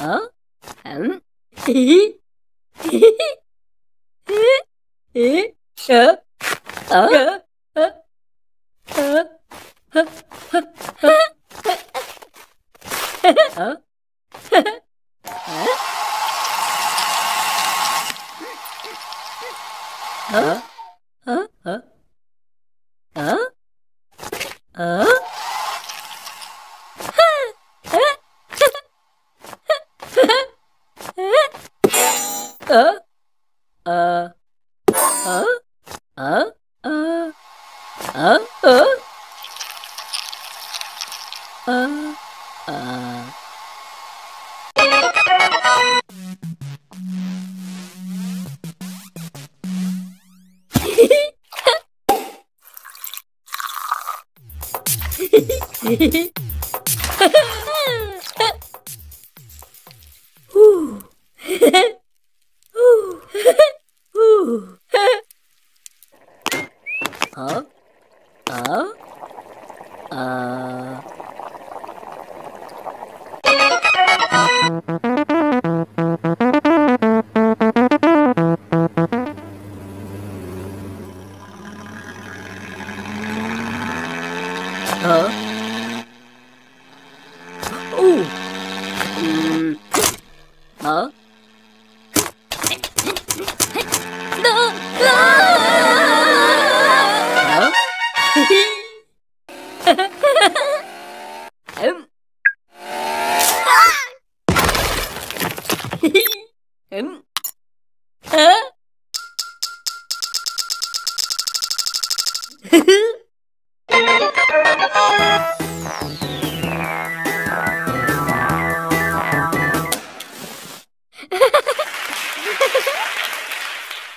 oh? Um? uh, uh, uh, uh, uh, uh, uh. huh? huh? Uh, uh, uh, uh, uh, uh, uh, uh, uh. Whew. Huh? Huh? Uh... Huh? Ooh! Mm. Huh?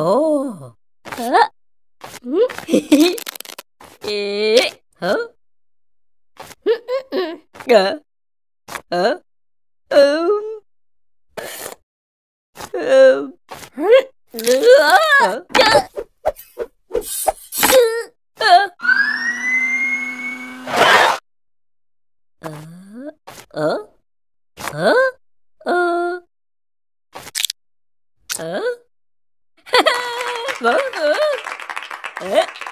Oh. Huh? Huh? Um. Um. Huh. Uh. Uh. Uh. Huh? 嗯嗯，哎。